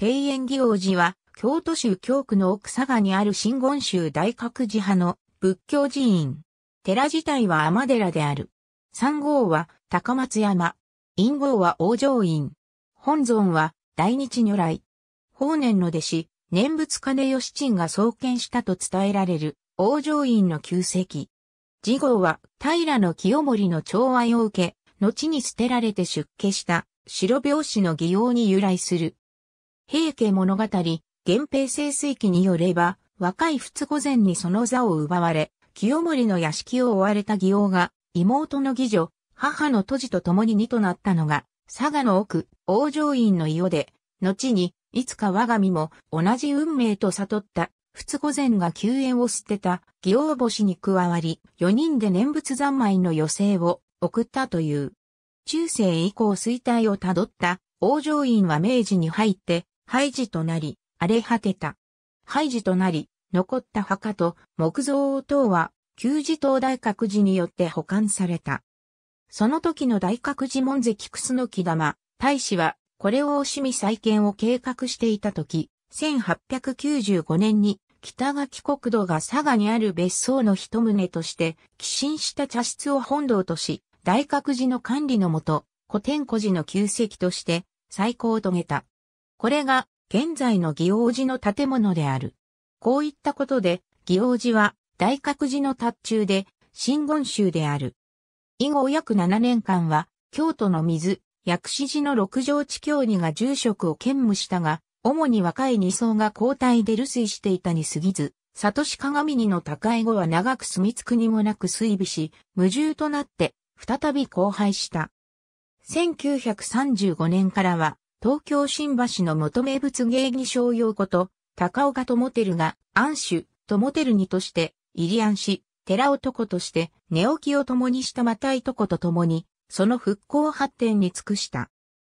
庭園祇王寺は、京都州京区の奥佐賀にある真言宗大覚寺派の仏教寺院。寺自体は天寺である。三号は高松山。陰号は王城院。本尊は大日如来。法然の弟子、念仏金義鎮が創建したと伝えられる王城院の旧跡。次号は平の清盛の寵愛を受け、後に捨てられて出家した白拍子の祇王に由来する。平家物語、源平清水記によれば、若い仏御前にその座を奪われ、清盛の屋敷を追われた祇王が、妹の義女、母の都事と共に二となったのが、佐賀の奥、王城院の伊予で、後に、いつか我が身も同じ運命と悟った仏御前が救援を捨てた義王星に加わり、4人で念仏三昧の余生を送ったという。中世以降衰退をたどった王城院は明治に入って廃寺となり、荒れ果てた。廃寺となり、残った墓と木造等は旧寺島大覚寺によって保管された。その時の大覚寺門跡楠木玉、大使はこれを惜しみ再建を計画していた時、1895年に北垣国土が佐賀にある別荘の一棟として、寄進した茶室を本堂とし、大覚寺の管理のもと、古典古寺の旧跡として再興を遂げた。これが現在の祇王寺の建物である。こういったことで、祇王寺は大覚寺の達中で、真言宗である。以後約7年間は、京都の水、薬師寺の六条地教にが住職を兼務したが、主に若い二層が交代で留守していたに過ぎず、里し鏡にの高い後は長く住み着くにもなく追尾し、無重となって再び荒廃した。1935年からは、東京新橋の元名物芸技商用こと、高岡智輝が、安守、智輝にとして、入り安し、寺男として、寝起きを共にしたまたいとこと共に、その復興発展に尽くした。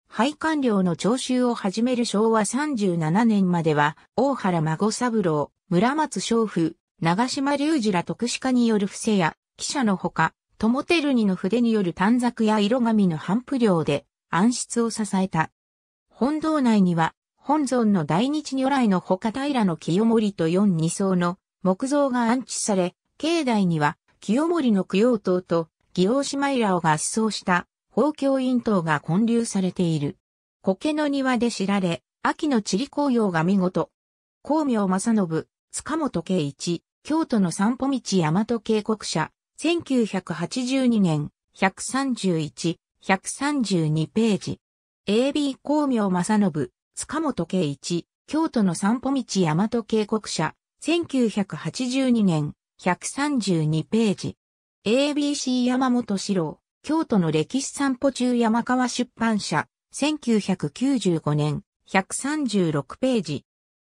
配管料の徴収を始める昭和37年までは、大原孫三郎、村松昌風、長島隆二ら特殊化による伏せや、記者のほか、友照にの筆による短冊や色紙の反布料で暗室を支えた。本堂内には、本尊の大日如来のほか平の清盛と四二層の木造が安置され、境内には清盛の供養塔と祇王姉妹らを合奏した法教院等が建立されている。苔の庭で知られ、秋の地理紅葉が見事。光明正信、塚本圭一、京都の散歩道大和渓谷社、1982年、131、132ページ。AB 光明正信、塚本圭一、京都の散歩道大和渓谷社、1982年、132ページ。ABC 山本四郎、京都の歴史散歩中山川出版社、1995年、136ページ。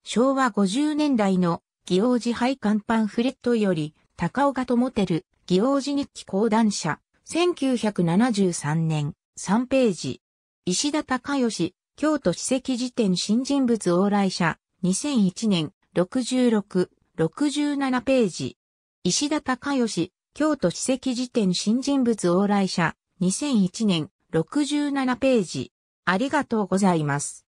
昭和50年代の祇王寺廃刊パンフレットより、高岡智輝、祇王寺日記講談社、1973年、3ページ。石田隆義、京都史跡辞典新人物往来者、2001年、66、67ページ。石田隆義、京都史跡辞典新人物往来者、2001年、67ページ。ありがとうございます。